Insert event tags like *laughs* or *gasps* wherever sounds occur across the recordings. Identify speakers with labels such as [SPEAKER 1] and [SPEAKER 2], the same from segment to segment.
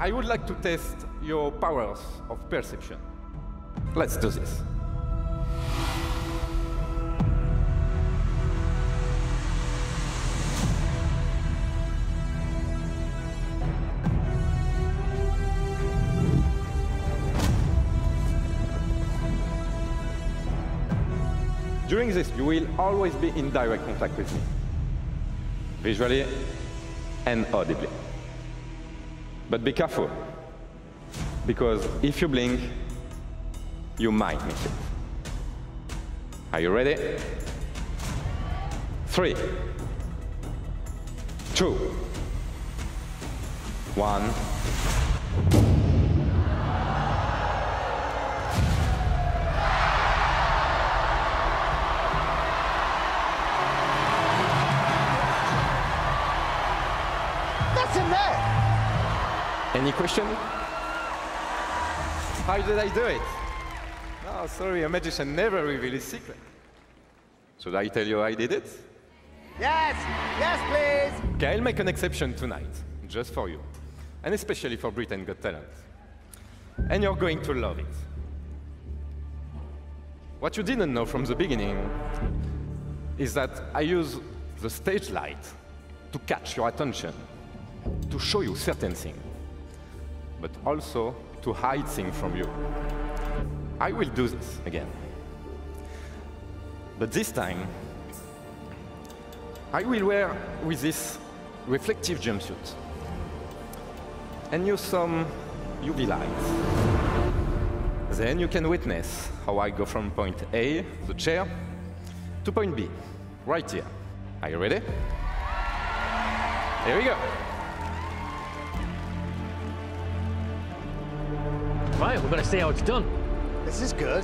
[SPEAKER 1] I would like to test your powers of perception. Let's do this. During this, you will always be in direct contact with me, visually and audibly. But be careful, because if you blink, you might miss it. Are you ready? Three, two, one. Any question? How did I do it? Oh, sorry, a magician never reveals his secret. Should I tell you how I did it?
[SPEAKER 2] Yes, yes, please.
[SPEAKER 1] Okay, I'll make an exception tonight, just for you, and especially for Britain Got Talent. And you're going to love it. What you didn't know from the beginning is that I use the stage light to catch your attention, to show you certain things, but also to hide things from you. I will do this again. But this time, I will wear with this reflective jumpsuit and use some UV lights. Then you can witness how I go from point A, the chair, to point B, right here. Are you ready? Here we go.
[SPEAKER 3] Right, we're going to see how it's done.
[SPEAKER 2] This is good.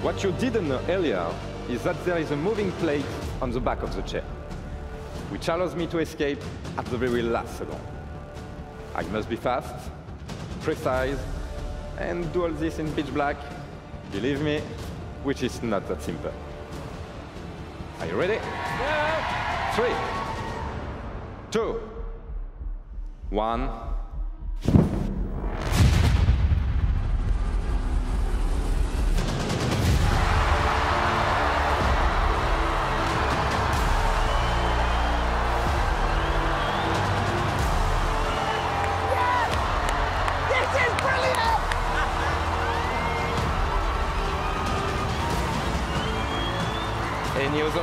[SPEAKER 1] What you didn't know earlier is that there is a moving plate on the back of the chair, which allows me to escape at the very last second. I must be fast, precise, and do all this in pitch black, believe me, which is not that simple. Are you ready? Yeah. Three, two, one.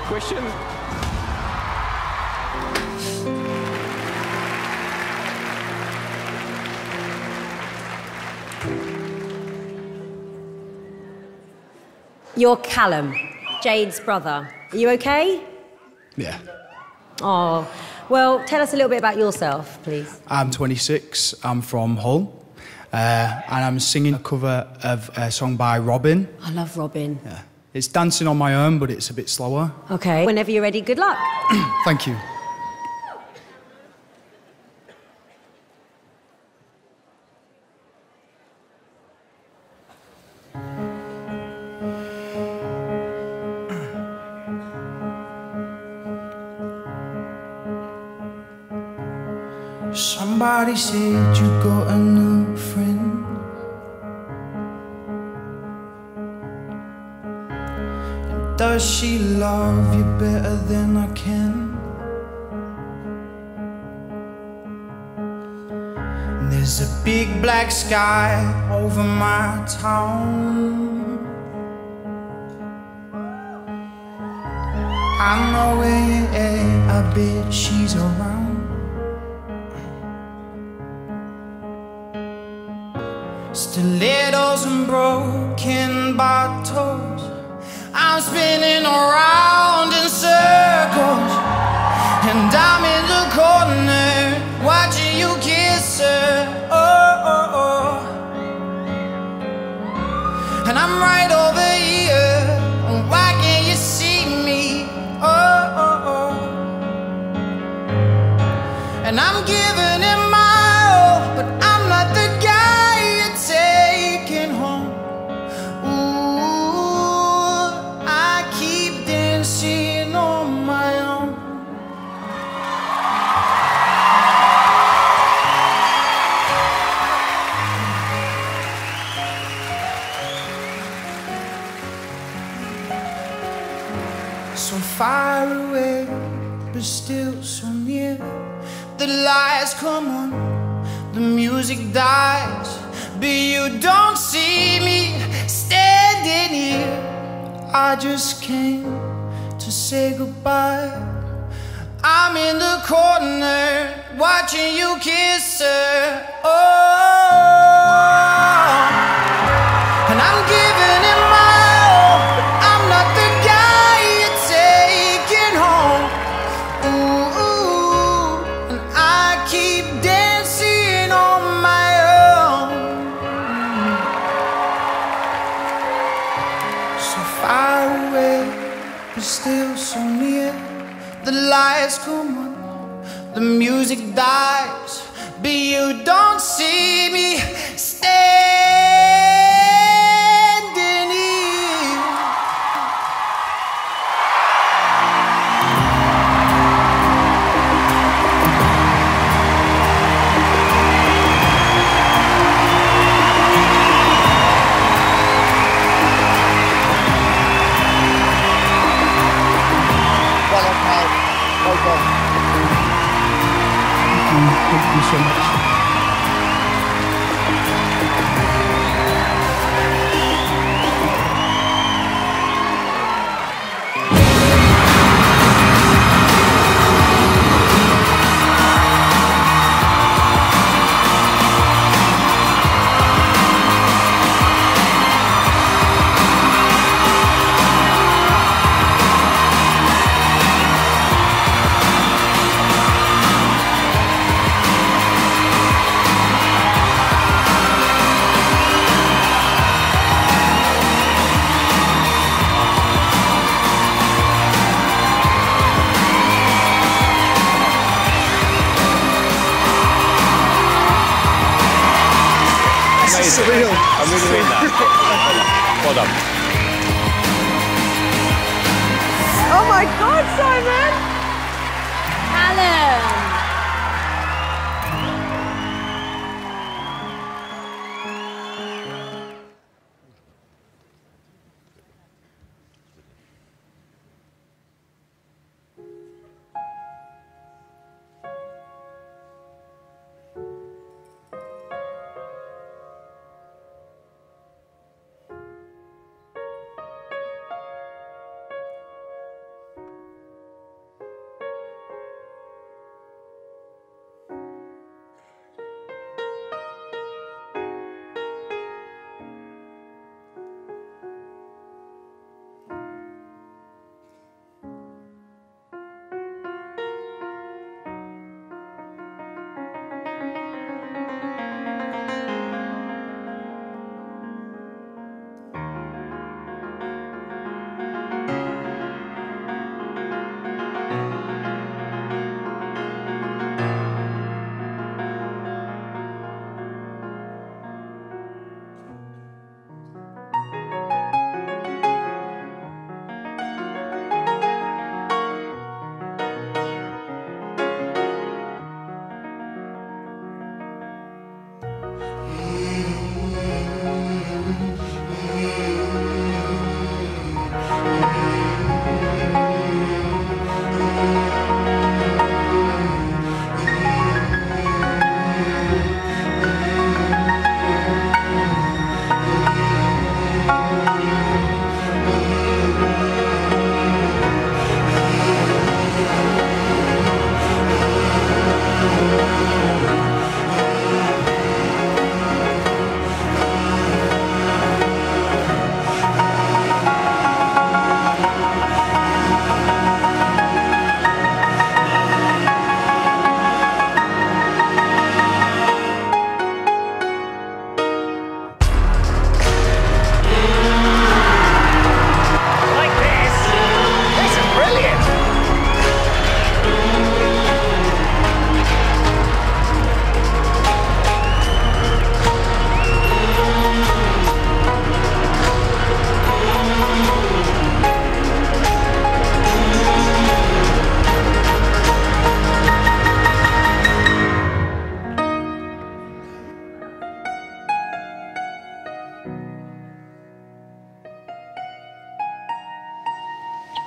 [SPEAKER 1] Questions?
[SPEAKER 4] You're Callum, Jade's brother. Are you okay?
[SPEAKER 5] Yeah.
[SPEAKER 4] Oh, well, tell us a little bit about yourself, please.
[SPEAKER 5] I'm 26. I'm from Hull. Uh, and I'm singing a cover of a song by Robyn.
[SPEAKER 4] I love Robyn.
[SPEAKER 5] Yeah. It's dancing on my own, but it's a bit slower.
[SPEAKER 4] Okay. Whenever you're ready, good luck. *clears throat*
[SPEAKER 5] Thank you. Sky over my town. I know where you at, I bet she's around. Stilettos and broken bottles. I'm spinning around in circles. And I'm in the corner watching you kiss her. I'm right over lights Come on, the music dies, but you don't see me standing here. I just came to say goodbye. I'm in the corner watching you kiss her. Oh.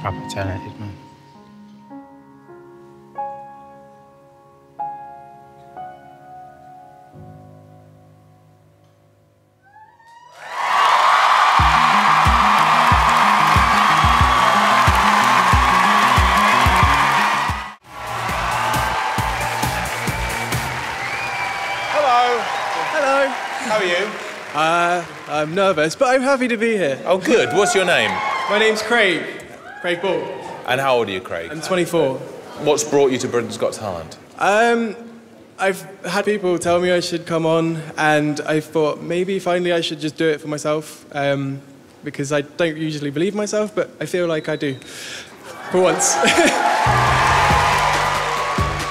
[SPEAKER 6] Proper talented man.
[SPEAKER 7] Hello.
[SPEAKER 8] Hello.
[SPEAKER 7] How are you?
[SPEAKER 8] Uh, I'm nervous, but I'm happy to be here.
[SPEAKER 7] Oh, good. What's your name?
[SPEAKER 8] My name's Craig. Craig Ball.
[SPEAKER 7] And how old are you, Craig?
[SPEAKER 8] I'm 24.
[SPEAKER 7] What's brought you to Britain's Got Talent?
[SPEAKER 8] Um, I've had people tell me I should come on, and I thought maybe finally I should just do it for myself, um, because I don't usually believe myself, but I feel like I do. For once. *laughs*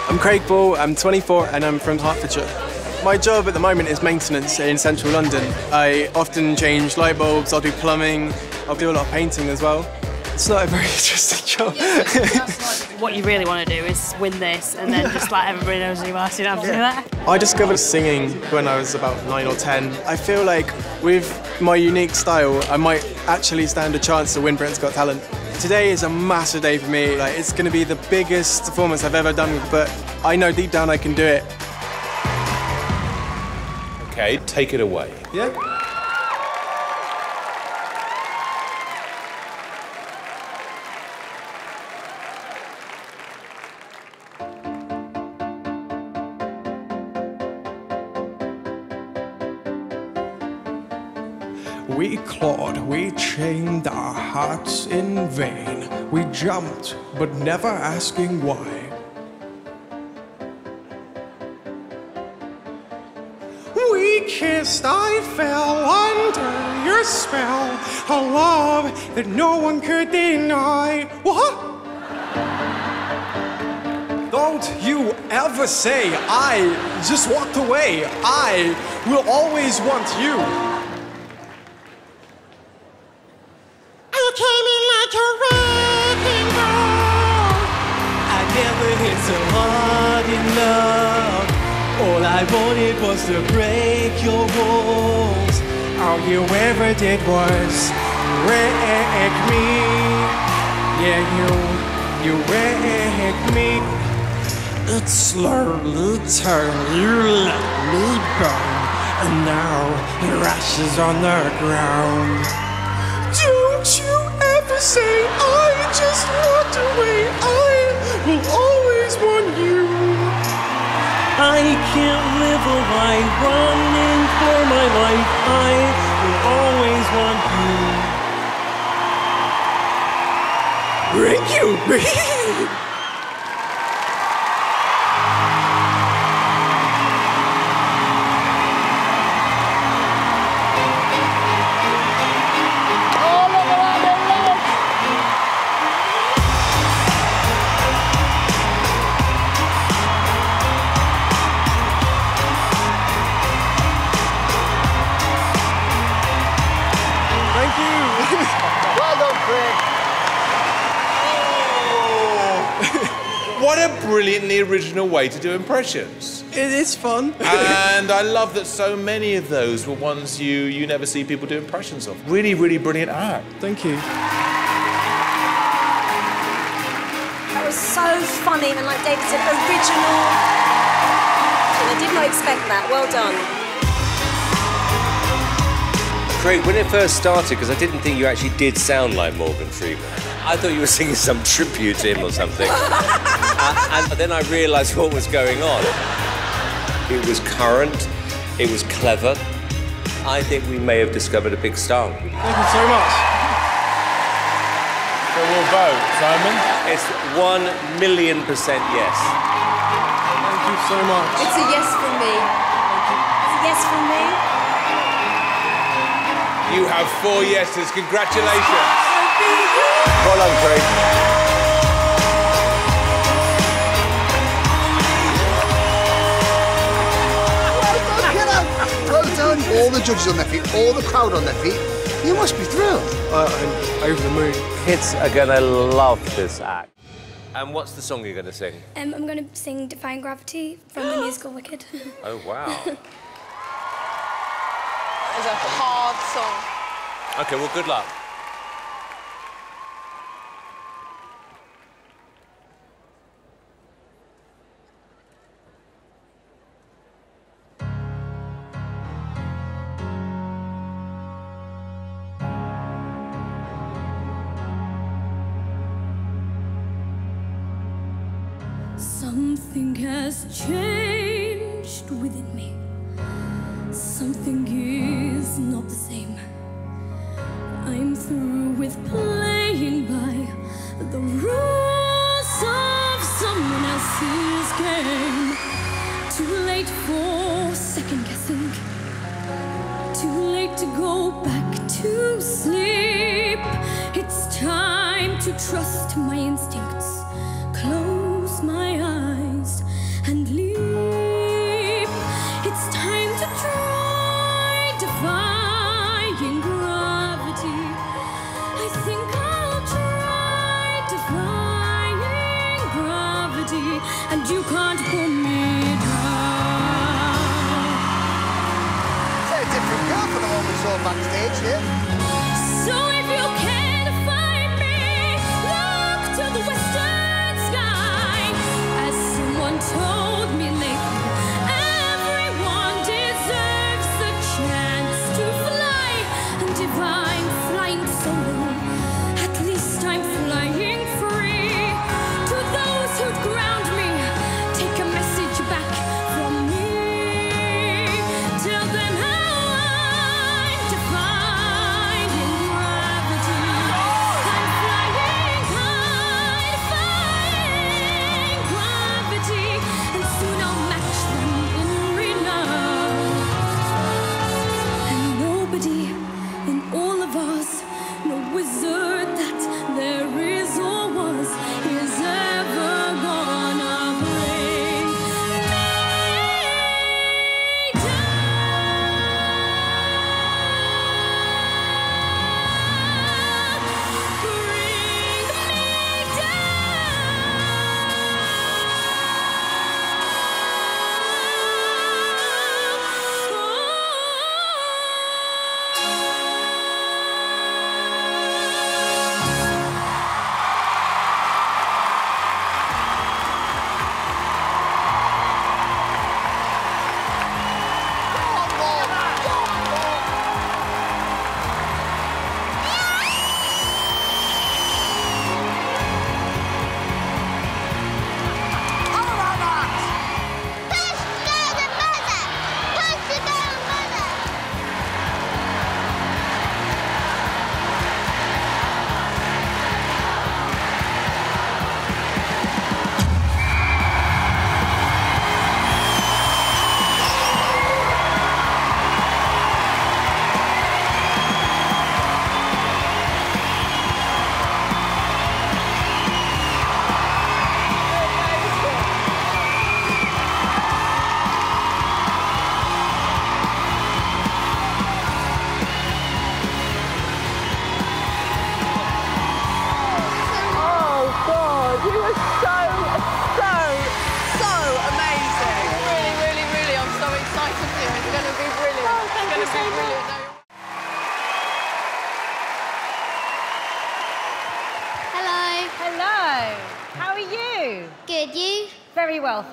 [SPEAKER 8] I'm Craig Ball, I'm 24, and I'm from Hertfordshire. My job at the moment is maintenance in central London. I often change light bulbs, I'll do plumbing, I'll do a lot of painting as well. It's not a very *laughs* interesting job.
[SPEAKER 9] What you really want to do is win this and then just let everybody knows who you are, so you don't have to do that.
[SPEAKER 8] I discovered singing when I was about nine or ten. I feel like with my unique style, I might actually stand a chance to win Britain's Got Talent. Today is a massive day for me. Like it's going to be the biggest performance I've ever done, but I know deep down I can do it.
[SPEAKER 7] Okay, take it away.
[SPEAKER 8] Yeah. We clawed, we chained our hearts in vain. We jumped, but never asking why. We kissed, I fell under your spell. A love that no one could deny. What? Don't you ever say I just walked away. I will always want you. Did was wreck me. Yeah, you, you wrecked me. It slowly turned, you let me burn. And now your ashes on the ground. Don't you ever say I just walked away. I will always want you. I can't live a life running for my life. I want you. Break you, *laughs*
[SPEAKER 7] brilliantly original way to do impressions.
[SPEAKER 8] It is fun.
[SPEAKER 7] and I love that so many of those were ones you you never see people do impressions of. Really, really brilliant art.
[SPEAKER 8] Thank you.
[SPEAKER 4] That was so funny and, like David said, original. And I did not expect that. Well done.
[SPEAKER 10] Craig, when it first started, because I didn't think you actually did sound like Morgan Freeman. I thought you were singing some tribute to him or something. and, and then I realised what was going on. It was current, it was clever. I think we may have discovered a big star.
[SPEAKER 8] Thank you so much.
[SPEAKER 7] So we'll vote, Simon.
[SPEAKER 10] It's one million percent yes.
[SPEAKER 8] Thank you so much.
[SPEAKER 4] It's a yes from me. It's a yes from me.
[SPEAKER 7] You have four yeses. Congratulations.
[SPEAKER 10] Well done, Craig.
[SPEAKER 2] Well done. All the judges on their feet, all the crowd on their feet. You must be thrilled.
[SPEAKER 8] Uh, I'm over the moon.
[SPEAKER 10] Kids are gonna love this act. And what's the song you're gonna sing?
[SPEAKER 11] Um, I'm going to sing Defying Gravity from the musical Wicked. *gasps*
[SPEAKER 10] Oh wow. *laughs*
[SPEAKER 12] It's a hard song.
[SPEAKER 10] Okay, well, good luck.
[SPEAKER 6] Something has changed within me. Something is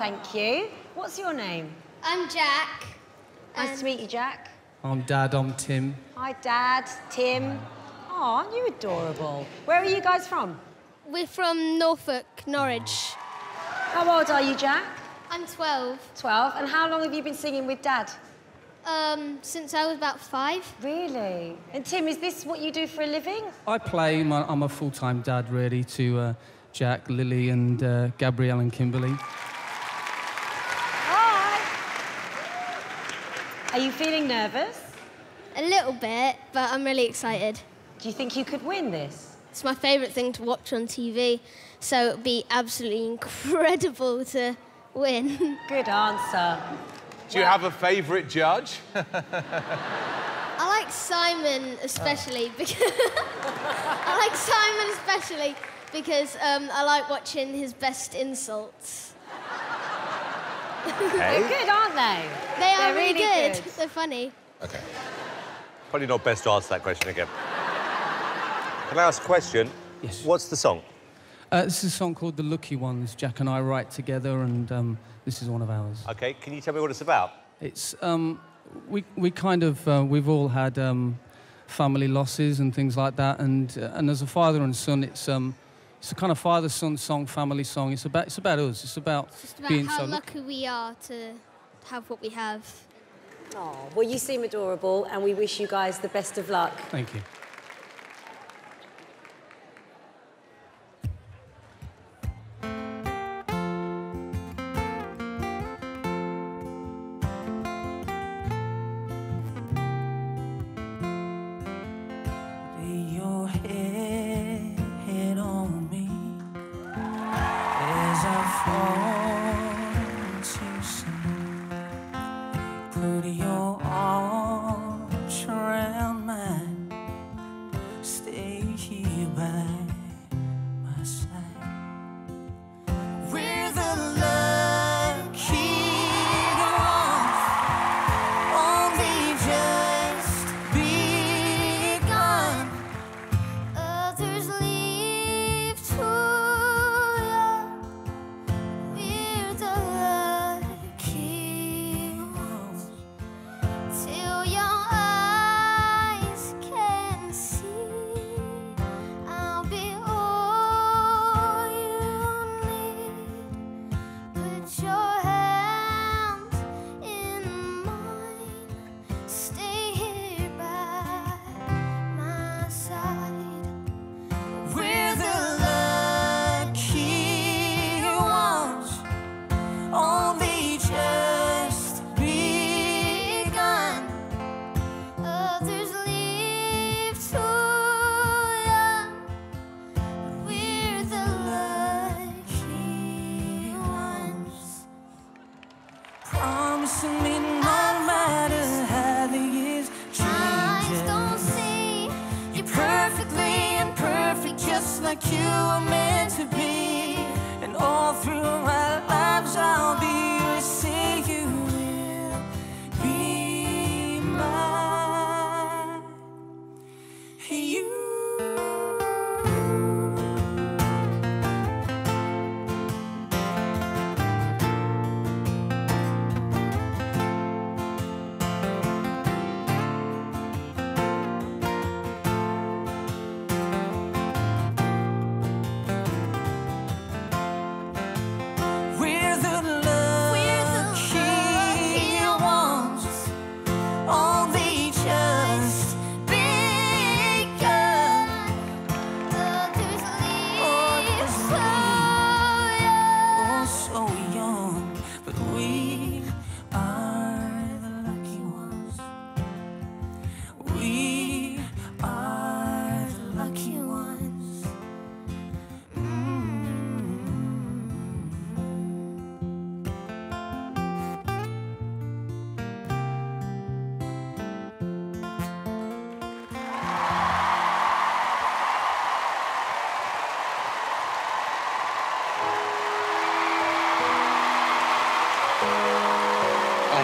[SPEAKER 12] thank
[SPEAKER 6] you.
[SPEAKER 4] What's your name?
[SPEAKER 13] I'm Jack.
[SPEAKER 4] Nice to meet you, Jack.
[SPEAKER 14] I'm Dad, I'm Tim.
[SPEAKER 4] Hi, Dad, Tim. Oh, aren't you adorable? Where are you guys from?
[SPEAKER 13] We're from Norfolk, Norwich.
[SPEAKER 4] How old are you, Jack?
[SPEAKER 13] I'm 12.
[SPEAKER 4] 12. And how long have you been singing with Dad?
[SPEAKER 13] Um, since I was about five.
[SPEAKER 4] Really? And Tim, is this what you do for a living?
[SPEAKER 14] I play, I'm a full time dad, really, to uh, Jack, Lily, and uh, Gabrielle and Kimberly.
[SPEAKER 4] Hi. Are you feeling nervous?
[SPEAKER 13] A little bit, but I'm really excited.
[SPEAKER 4] Do you think you could win this?
[SPEAKER 13] It's my favourite thing to watch on TV, so it would be absolutely *laughs* incredible to win. *laughs*
[SPEAKER 4] Good answer.
[SPEAKER 7] Do you have a favourite judge?
[SPEAKER 13] I like Simon especially because *laughs* I like Simon especially because um, I like watching his best insults.
[SPEAKER 4] They're good, aren't they?
[SPEAKER 13] They are
[SPEAKER 4] They're
[SPEAKER 13] really,
[SPEAKER 4] really
[SPEAKER 13] good.
[SPEAKER 4] good.
[SPEAKER 13] They're funny.
[SPEAKER 10] Okay. Probably not best to ask that question again. Can I ask a question?
[SPEAKER 14] Yes.
[SPEAKER 10] What's the song?
[SPEAKER 14] Uh, this is a song called The Lucky Ones. Jack and I write together, and um, this is one of ours.
[SPEAKER 10] Okay, can you tell me what it's about?
[SPEAKER 14] It's um, we we kind of uh, we've all had um, family losses and things like that, and uh, and as a father and son, it's um, it's a kind of father son song, family song. It's about it's about us. It's about,
[SPEAKER 13] it's about
[SPEAKER 14] being
[SPEAKER 13] how
[SPEAKER 14] so
[SPEAKER 13] lucky we are to have what we have.
[SPEAKER 4] Oh well, you seem adorable, and we wish you guys the best of luck.
[SPEAKER 14] Thank you.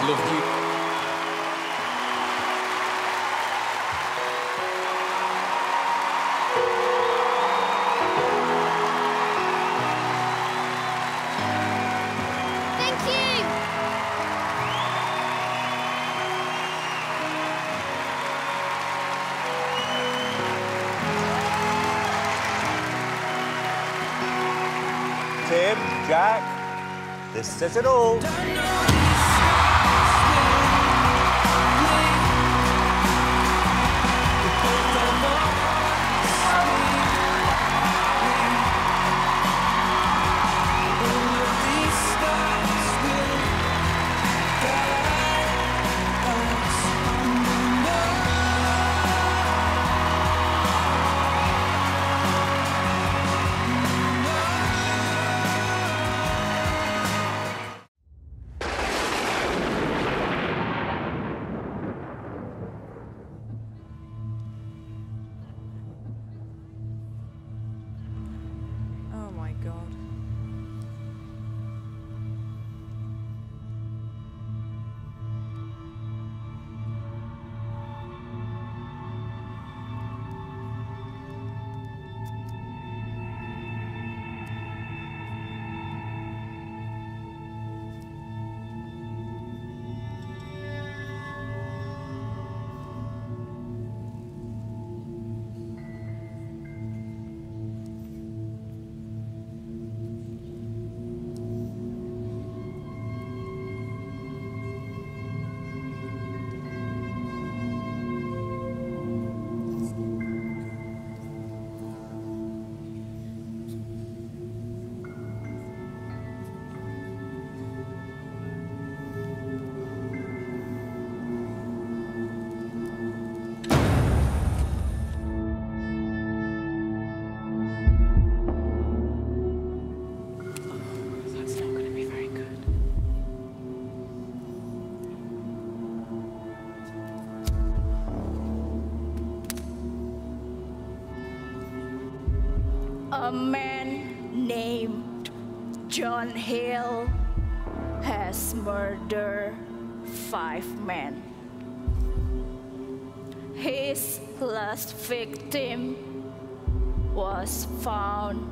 [SPEAKER 15] love you.
[SPEAKER 13] Thank you.
[SPEAKER 16] Tim, Jack, this says it all.
[SPEAKER 15] John Hill has murdered five men. His last victim was found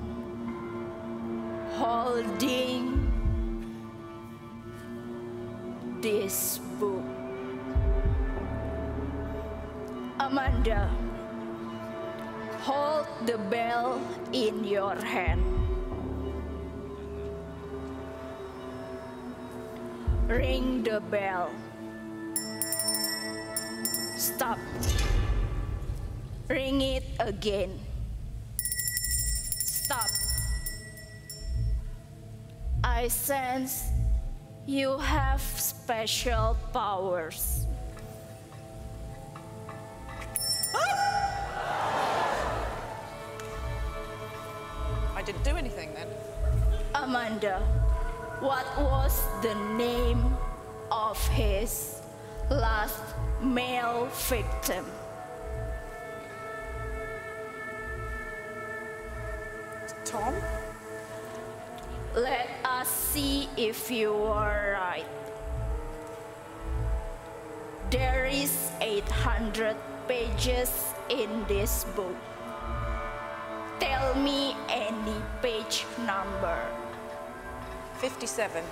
[SPEAKER 15] holding this book. Amanda, hold the bell in your hand. Ring the bell. Stop. Ring it again. Stop. I sense you have special powers.
[SPEAKER 12] I didn't do anything then.
[SPEAKER 15] Amanda, what was the name of his last male victim?
[SPEAKER 12] Tom?
[SPEAKER 15] Let us see if you are right. There is 800 pages in this book. Tell me any page number.
[SPEAKER 12] 57.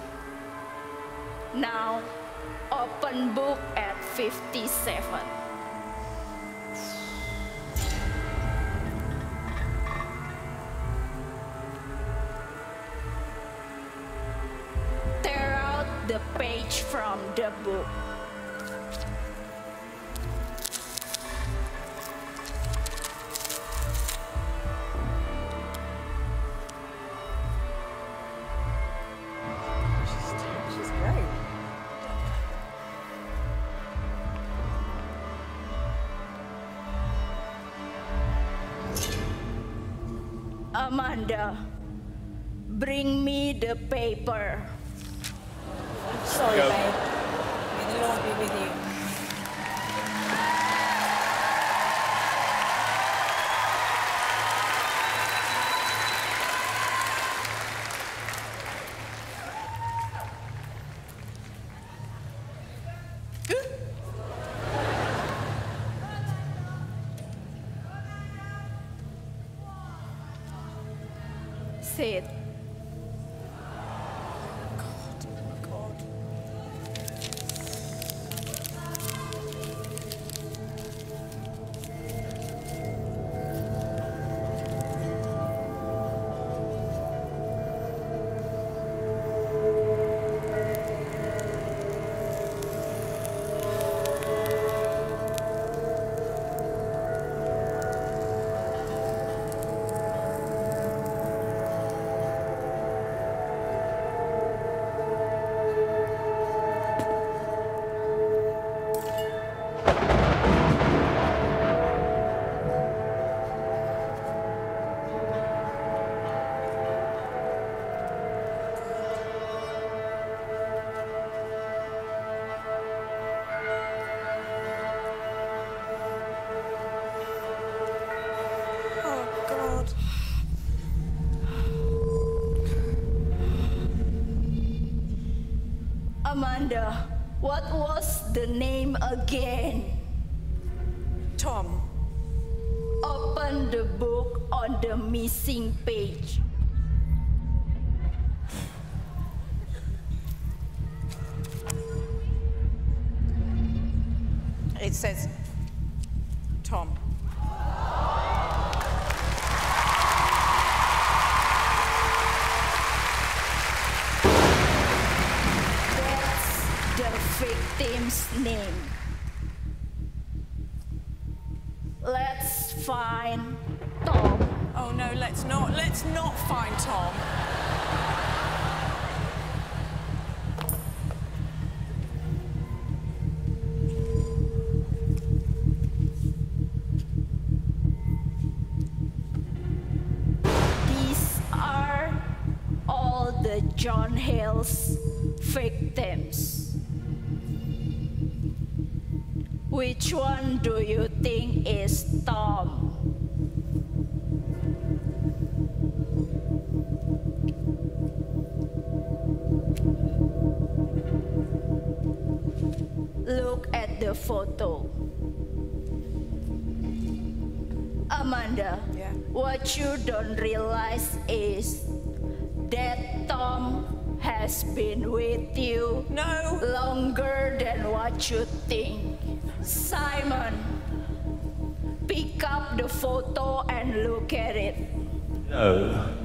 [SPEAKER 15] Now, open book at 57. Amanda, bring me the paper.
[SPEAKER 12] Sorry,
[SPEAKER 15] Sit.
[SPEAKER 12] Oh,
[SPEAKER 15] what was the name again? Victim's name. Let's find Tom.
[SPEAKER 12] Oh no, let's not. Let's not find Tom.
[SPEAKER 15] do you think is Tom? Look at the photo. Amanda, yeah. what you don't realize is that Tom has been with you no. longer than what you
[SPEAKER 16] No.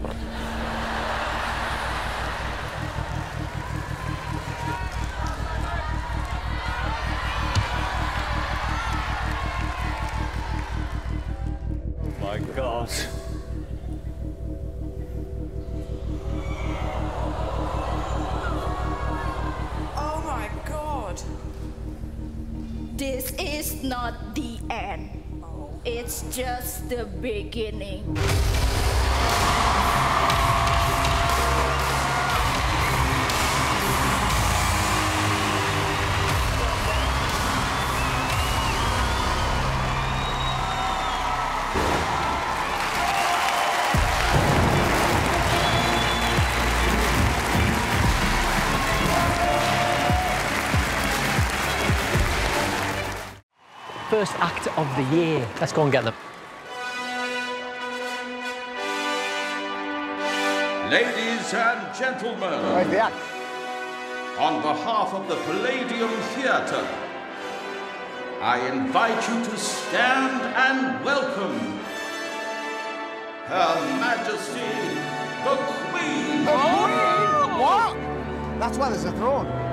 [SPEAKER 3] First act of the year. Let's go and get them.
[SPEAKER 17] Ladies and gentlemen, on behalf of the Palladium Theatre, I invite you to stand and welcome Her Majesty the Queen.
[SPEAKER 2] What? That's why there's a throne.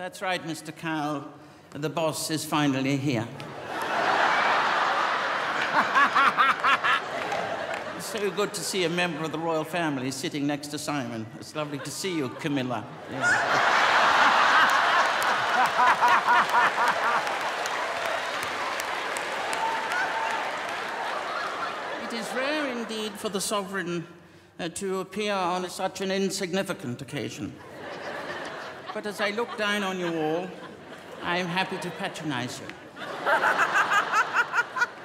[SPEAKER 18] That's right, Mr. Cowell. The boss is finally here. *laughs* It's so good to see a member of the royal family sitting next to Simon. It's lovely to see you, Camilla. Yeah. It is rare indeed for the sovereign uh, to appear on such an insignificant occasion. But as I look down on you all, I am happy to patronize you.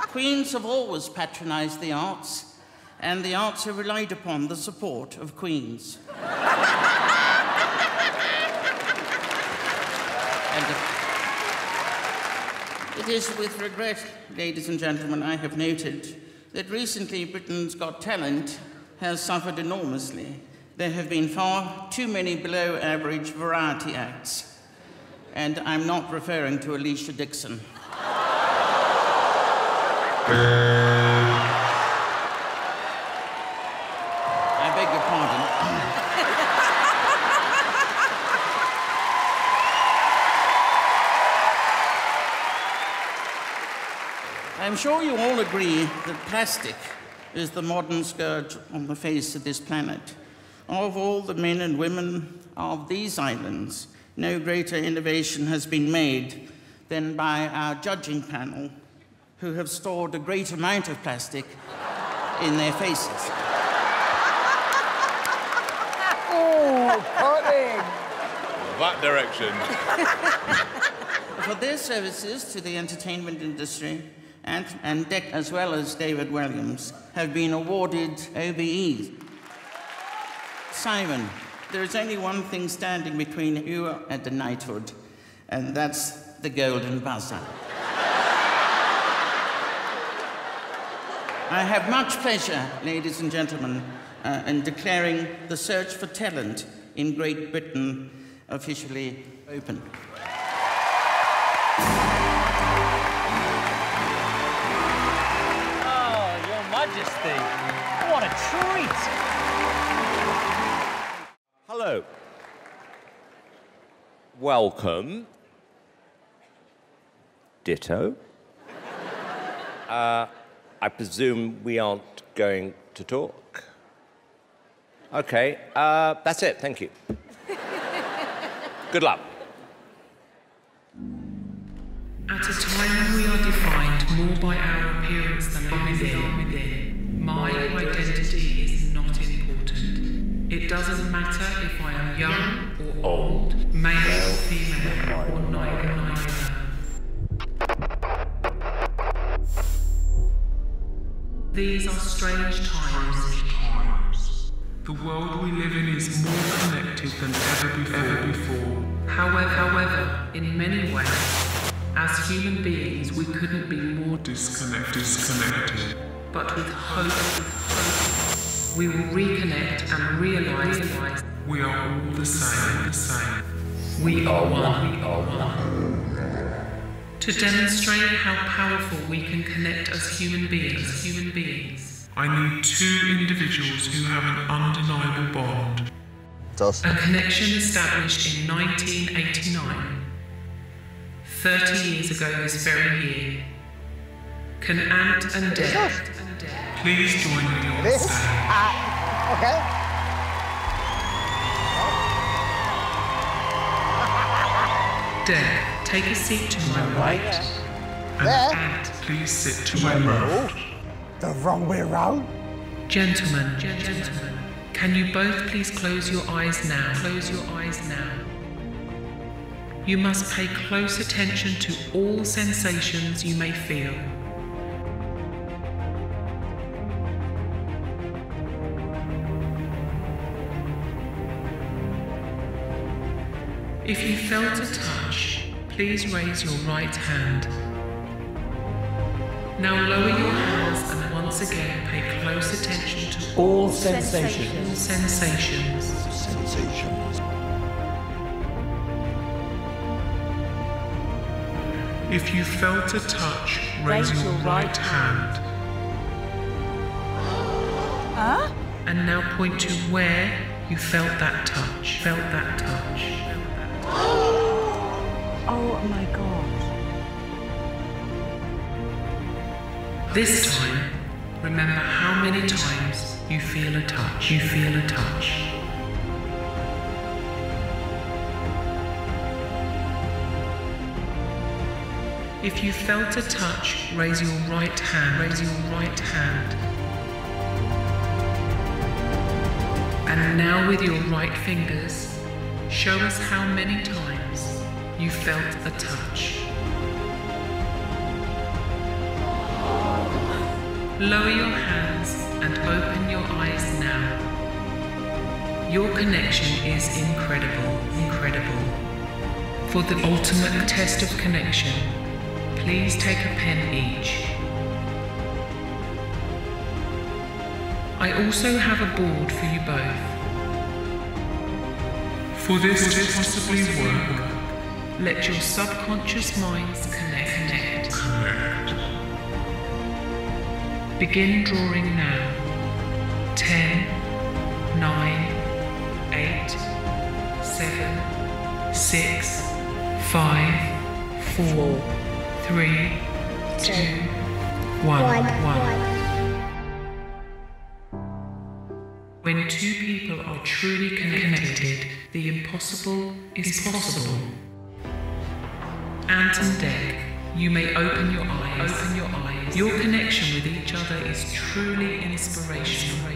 [SPEAKER 18] Queens have always patronized the arts, and the arts have relied upon the support of queens. it is with regret, ladies and gentlemen, I have noted that recently Britain's Got Talent has suffered enormously. There have been far too many below average variety acts. And I'm not referring to Alesha Dixon. I beg your pardon. I'm sure you all agree that plastic is the modern scourge on the face of this planet. Of all the men and women of these islands, no greater innovation has been made than by our judging panel, who have stored a great amount of plastic in their faces.
[SPEAKER 2] Oh, pudding!
[SPEAKER 7] That direction. *laughs*
[SPEAKER 18] For their services to the entertainment industry, and, and Dick, as well as David Walliams, have been awarded OBEs. Simon, there is only one thing standing between you and the knighthood, and that's the golden buzzer. I have much pleasure, ladies and gentlemen, uh, in declaring the search for talent in Great Britain officially open.
[SPEAKER 3] Oh, Your
[SPEAKER 19] Majesty. What a treat.
[SPEAKER 10] Welcome. Ditto. Uh, I presume we aren't going to talk. Okay, uh, that's it. Thank you. Good luck.
[SPEAKER 20] At a time we are defined more by our appearance than by within, my It doesn't matter if I am young or old, male or female, or neither neither. These are strange times. The world we live in is more connected than ever before. Ever before. However, however, in many ways, as human beings, we couldn't be more disconnected. disconnected. But with hope, with hope, we will reconnect and realize we are all the same. The same. We are one. We are one. To demonstrate how powerful we can connect as human beings, human beings, I need two individuals who have an undeniable bond. A connection established in 1989 30 years ago this very year. Can Ant and Dec please join me on
[SPEAKER 2] This? Uh, okay.
[SPEAKER 20] Dec, take a seat to my right. And
[SPEAKER 2] There.
[SPEAKER 20] Ant, please sit to my left.
[SPEAKER 2] The wrong way around.
[SPEAKER 20] Gentlemen, gentlemen, can you both please close your eyes now? Close your eyes now. You must pay close attention to all sensations you may feel. If you felt a touch, please raise your right hand. Now lower your hands and once again pay close attention to
[SPEAKER 19] All sensations.
[SPEAKER 20] Sensations.
[SPEAKER 2] Sensations.
[SPEAKER 20] If you felt a touch, raise your right hand.
[SPEAKER 12] Huh?
[SPEAKER 20] And now point to where you felt that touch. Felt that touch. *gasps*
[SPEAKER 12] Oh my god.
[SPEAKER 20] This time, remember how many times you feel a touch. You feel a touch. If you felt a touch, raise your right hand. Raise your right hand. And now with your right fingers, show us how many times you felt a touch. Lower your hands and open your eyes now. Your connection is incredible, incredible. For the ultimate test of connection, please take a pen each. I also have a board for you both. For this to possibly work, let your subconscious minds connect. Connect. Begin drawing now. 10, 9, 8, 7, 6, 5, 4, 3, 2, 1, 1. When two people are truly connected, the impossible is possible. Ant and Dec, you may open your eyes. Open your eyes. Your connection with each other is truly inspirational.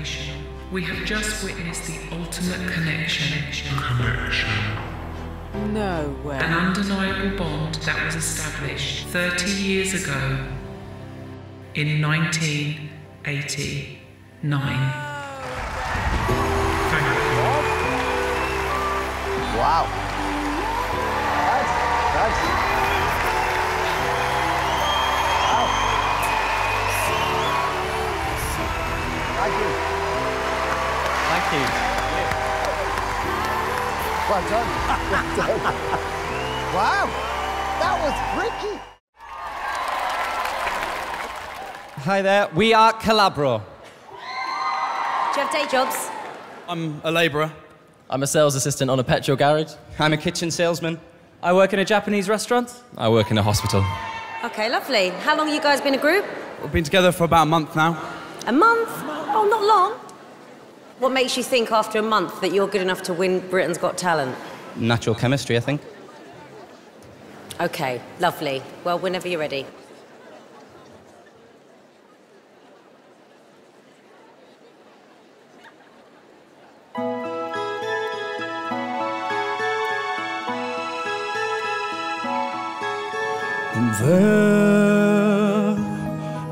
[SPEAKER 20] We have just witnessed the ultimate connection. Connection.
[SPEAKER 12] No way.
[SPEAKER 20] An undeniable bond that was established 30 years ago in 1989.
[SPEAKER 2] Wow. That's, that's. Wow. Thank you.
[SPEAKER 19] Thank you.
[SPEAKER 2] Well done. Well done. wow. That was freaky.
[SPEAKER 21] Hi there. We are Collabro.
[SPEAKER 4] Do you have day jobs?
[SPEAKER 21] I'm a labourer.
[SPEAKER 22] I'm a sales assistant on a petrol garage.
[SPEAKER 21] I'm a kitchen salesman.
[SPEAKER 22] I work in a Japanese restaurant.
[SPEAKER 21] I work in a hospital.
[SPEAKER 4] Okay, lovely. How long you guys been a group?
[SPEAKER 21] We've been together for about a month now.
[SPEAKER 4] A month? Oh, not long. What makes you think after a month that you're good enough to win Britain's Got Talent?
[SPEAKER 21] Natural chemistry, I think.
[SPEAKER 4] Okay, lovely. Well, whenever you're ready.
[SPEAKER 14] There,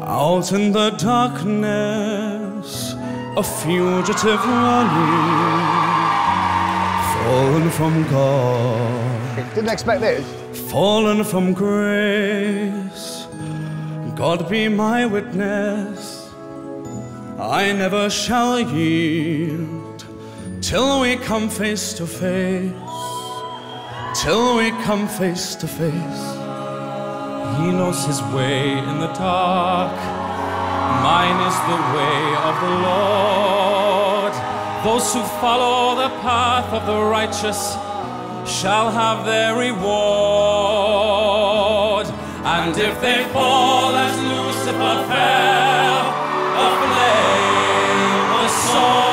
[SPEAKER 14] out in the darkness, a fugitive running, fallen from God.
[SPEAKER 2] Didn't expect this.
[SPEAKER 14] Fallen from grace. God be my witness. I never shall yield till we come face to face. Till we come face to face. He knows his way in the dark. Mine is the way of the Lord. Those who follow the path of the righteous shall have their reward. And if they fall as Lucifer fell, a flame, a sword,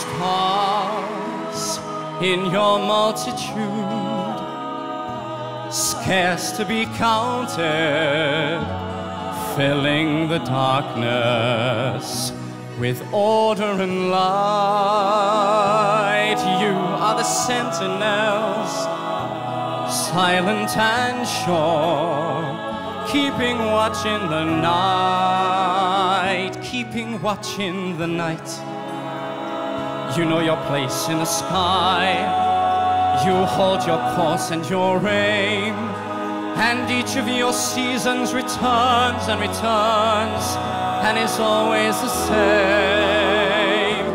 [SPEAKER 14] stars in your multitude scarce to be counted, filling the darkness with order and light. You are the sentinels, silent and sure, keeping watch in the night, keeping watch in the night. You know your place in the sky. You hold your course and your aim, and each of your seasons returns and returns, and is always the same.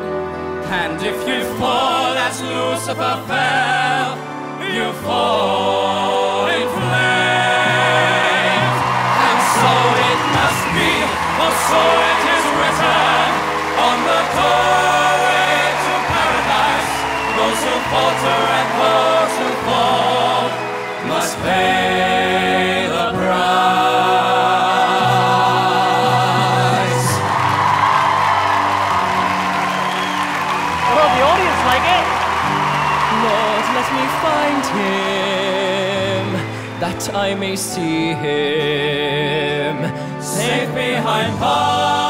[SPEAKER 14] And if you fall as Lucifer fell, you fall in flames. And so it must be, or so it is written on the doorway Falter and those who fall must pay the price.
[SPEAKER 23] Well, the audience like it.
[SPEAKER 22] Lord, let me find him, that I may see him.
[SPEAKER 14] Safe behind bars,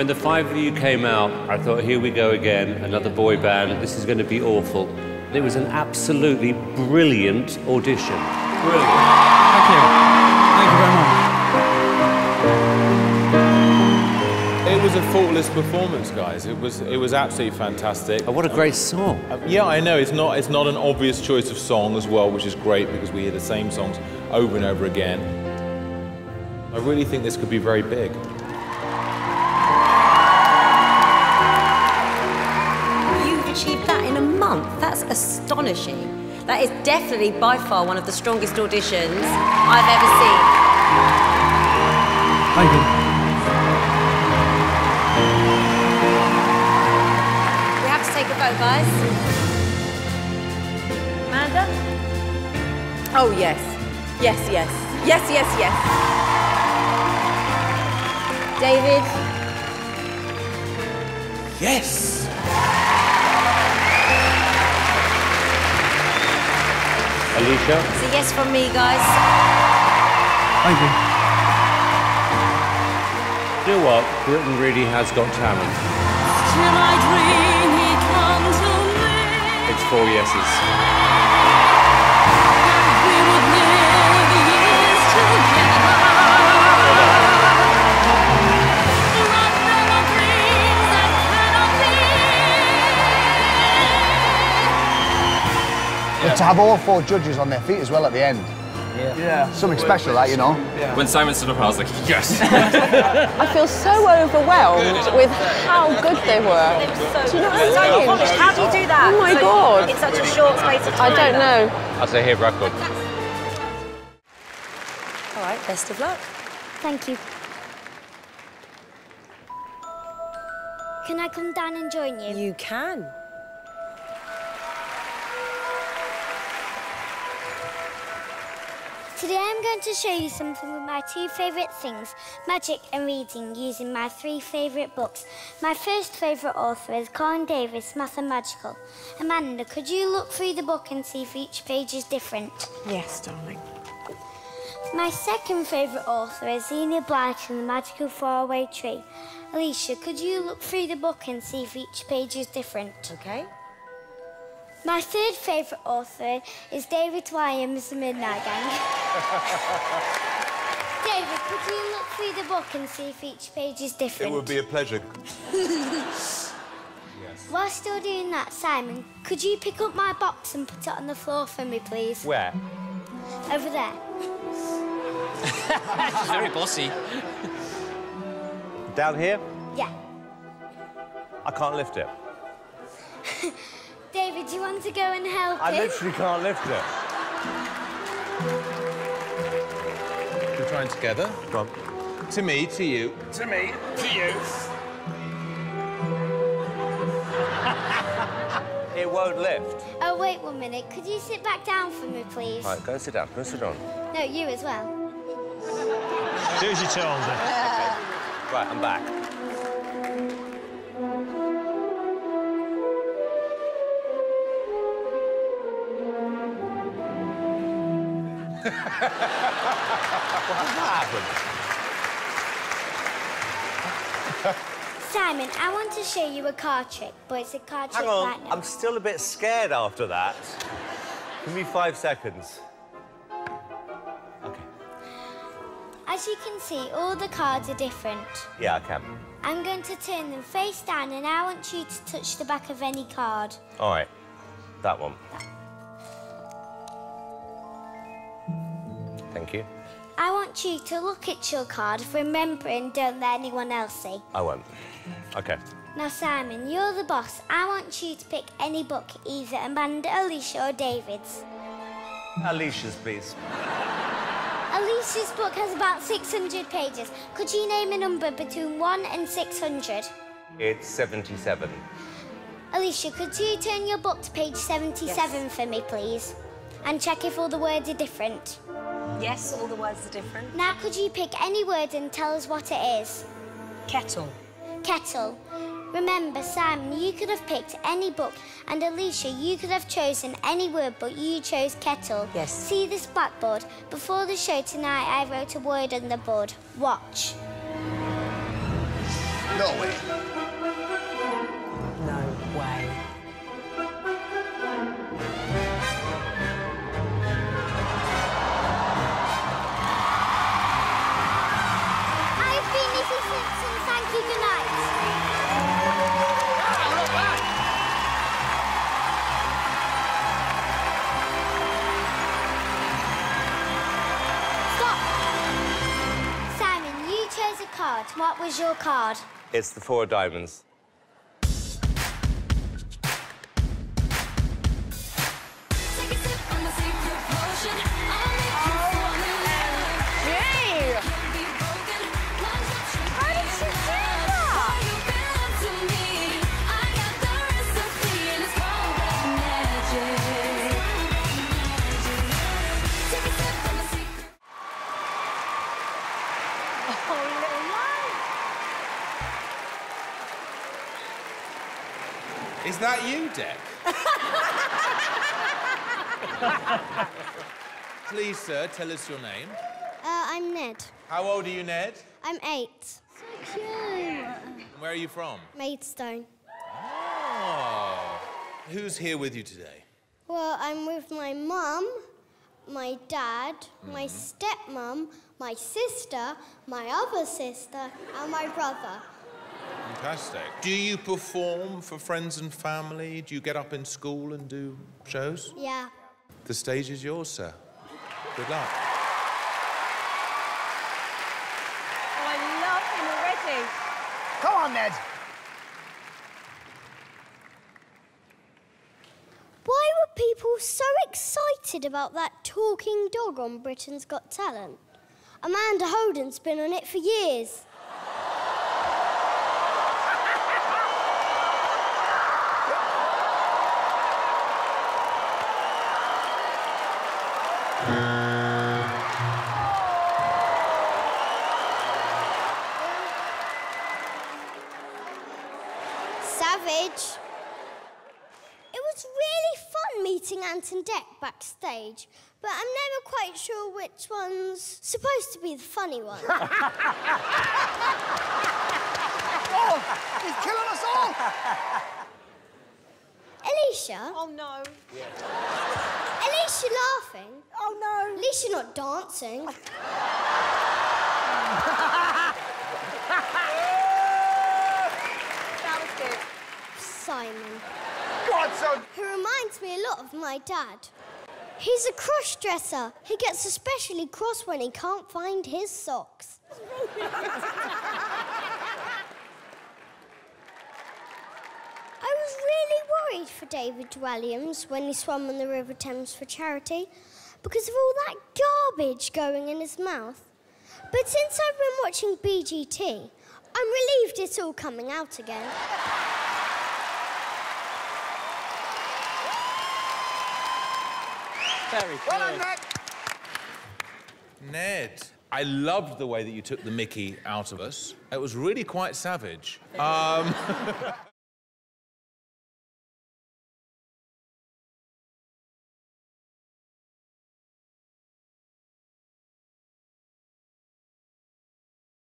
[SPEAKER 10] When the five of you came out, I thought, here we go again, another boy band. This is going to be awful. It was an absolutely brilliant audition. Brilliant.
[SPEAKER 21] Thank you. Thank you very much.
[SPEAKER 7] It was a faultless performance, guys. It was it was absolutely fantastic.
[SPEAKER 10] Oh, what a great song!
[SPEAKER 7] Uh, yeah, I know. It's not it's not an obvious choice of song as well, which is great because we hear the same songs over and over again. I really think this could be very big.
[SPEAKER 4] month. That's astonishing. That is definitely by far one of the strongest auditions I've ever seen.
[SPEAKER 21] Thank you.
[SPEAKER 4] We have to take a vote, guys.
[SPEAKER 12] Amanda? Oh, yes. Yes, yes. Yes, yes, yes.
[SPEAKER 4] David?
[SPEAKER 10] Yes! Alesha?
[SPEAKER 4] It's a yes from me, guys.
[SPEAKER 7] Thank you.
[SPEAKER 10] You know what? Britain really has got talent.
[SPEAKER 6] Till I dream he come to me.
[SPEAKER 10] It's four yeses.
[SPEAKER 6] Be.
[SPEAKER 2] But to have all four judges on their feet as well at the end.
[SPEAKER 24] Yeah.
[SPEAKER 2] Something special, that, you know?
[SPEAKER 24] When Simon stood up, I was like, yes. *laughs*
[SPEAKER 12] I feel so overwhelmed with how good they were. Do you know what
[SPEAKER 4] So
[SPEAKER 12] I mean?
[SPEAKER 4] polished. How do you do that?
[SPEAKER 12] Oh my
[SPEAKER 4] So-
[SPEAKER 12] god.
[SPEAKER 4] In such a short space of time.
[SPEAKER 12] I don't know.
[SPEAKER 10] I'll say hit record.
[SPEAKER 4] All right, best of luck.
[SPEAKER 11] Thank you. Can I come down and join you?
[SPEAKER 4] You can.
[SPEAKER 11] Today I'm going to show you something with my two favourite things, magic and reading, using my three favourite books. My first favourite author is Colin Davis, Math and Magical. Amanda, could you look through the book and see if each page is different?
[SPEAKER 12] Yes, darling.
[SPEAKER 11] My second favourite author is Enid Blyton the Magical Faraway Tree. Alesha, could you look through the book and see if each page is different?
[SPEAKER 4] Okay.
[SPEAKER 11] My third favourite author is David Walliams, The Midnight Gang. *laughs* David, could you look through the book and see if each page is different?
[SPEAKER 25] It
[SPEAKER 11] different?
[SPEAKER 25] would be a pleasure. *laughs*
[SPEAKER 11] Whilst you're doing that, Simon, could you pick up my box and put it on the floor for me, please?
[SPEAKER 10] Where?
[SPEAKER 11] Over there. *laughs*
[SPEAKER 26] She's very bossy.
[SPEAKER 25] Down here?
[SPEAKER 11] Yeah.
[SPEAKER 25] I can't lift it. *laughs*
[SPEAKER 11] David, do you want to go and help
[SPEAKER 25] I
[SPEAKER 11] him?
[SPEAKER 25] literally can't lift it.
[SPEAKER 7] We're together.
[SPEAKER 25] Come
[SPEAKER 7] on. To me, to you. To me, to you. *laughs*
[SPEAKER 25] It won't lift.
[SPEAKER 11] Oh, wait one minute. Could you sit back down for me, please?
[SPEAKER 10] Right, go and sit down. Go and sit down.
[SPEAKER 11] No, you as well.
[SPEAKER 16] Do as you're told.
[SPEAKER 25] Right, I'm back.
[SPEAKER 7] What happened?
[SPEAKER 11] Simon, I want to show you a card trick, but it's a card
[SPEAKER 25] Hang
[SPEAKER 11] trick
[SPEAKER 25] on,
[SPEAKER 11] right now.
[SPEAKER 25] I'm still a bit scared after that. Give me five seconds. Okay.
[SPEAKER 11] As you can see, all the cards are different.
[SPEAKER 25] Yeah, I can.
[SPEAKER 11] I'm going to turn them face down and I want you to touch the back of any card.
[SPEAKER 25] All right, that one. Thank you.
[SPEAKER 11] I want you to look at your card, remembering don't let anyone else see.
[SPEAKER 25] I won't. Okay.
[SPEAKER 11] Now, Simon, you're the boss. I want you to pick any book, either Amanda, Alesha, or David's.
[SPEAKER 25] Alesha's, please.
[SPEAKER 11] Alesha's book has about 600 pages. Could you name a number between 1 and 600?
[SPEAKER 25] It's 77.
[SPEAKER 11] Alicia, could you turn your book to page 77 for me, please? And check if all the words are different.
[SPEAKER 4] Yes, all the words are different.
[SPEAKER 11] Now, could you pick any word and tell us what it is?
[SPEAKER 4] Kettle.
[SPEAKER 11] Kettle. Remember, Simon, you could have picked any book, and Alesha, you could have chosen any word, but you chose kettle.
[SPEAKER 4] Yes.
[SPEAKER 11] See this blackboard? Before the show tonight, I wrote a word on the board. Watch.
[SPEAKER 2] No way.
[SPEAKER 11] Card. What was your card?
[SPEAKER 25] It's the four diamonds.
[SPEAKER 11] That
[SPEAKER 7] you, Dec? Please, sir, tell us your name.
[SPEAKER 27] Uh, I'm Ned.
[SPEAKER 7] How old are you, Ned?
[SPEAKER 27] I'm eight. So cute.
[SPEAKER 7] Where are you from?
[SPEAKER 27] Maidstone.
[SPEAKER 7] Oh. Who's here with you today?
[SPEAKER 27] Well, I'm with my mum, my dad, my stepmom, my sister, my other sister, and my brother.
[SPEAKER 7] Fantastic. Do you perform for friends and family? Do you get up in school and do shows?
[SPEAKER 27] Yeah.
[SPEAKER 7] The stage is yours, sir. Good luck.
[SPEAKER 4] Oh, I love him already.
[SPEAKER 2] Come on, Ned.
[SPEAKER 27] Why were people so excited about that talking dog on Britain's Got Talent? Amanda Holden's been on it for years. Meeting and Dec backstage, but I'm never quite sure which one's supposed to be the funny one. *laughs*
[SPEAKER 2] Oh, he's killing us all.
[SPEAKER 27] Alesha?
[SPEAKER 4] Oh no.
[SPEAKER 27] Alesha laughing?
[SPEAKER 4] Oh no.
[SPEAKER 27] At least you're not dancing.
[SPEAKER 4] That was good.
[SPEAKER 27] Simon.
[SPEAKER 2] God.
[SPEAKER 27] Who reminds me a lot of my dad. He's a cross dresser. He gets especially cross when he can't find his socks. *laughs* I was really worried for David Walliams when he swam on the River Thames for charity because of all that garbage going in his mouth. But since I've been watching BGT, I'm relieved it's all coming out again. *laughs*
[SPEAKER 3] Very
[SPEAKER 2] Well done, Ned.
[SPEAKER 7] Ned, I loved the way that you took the Mickey out of us. It was really quite savage. Um, *laughs*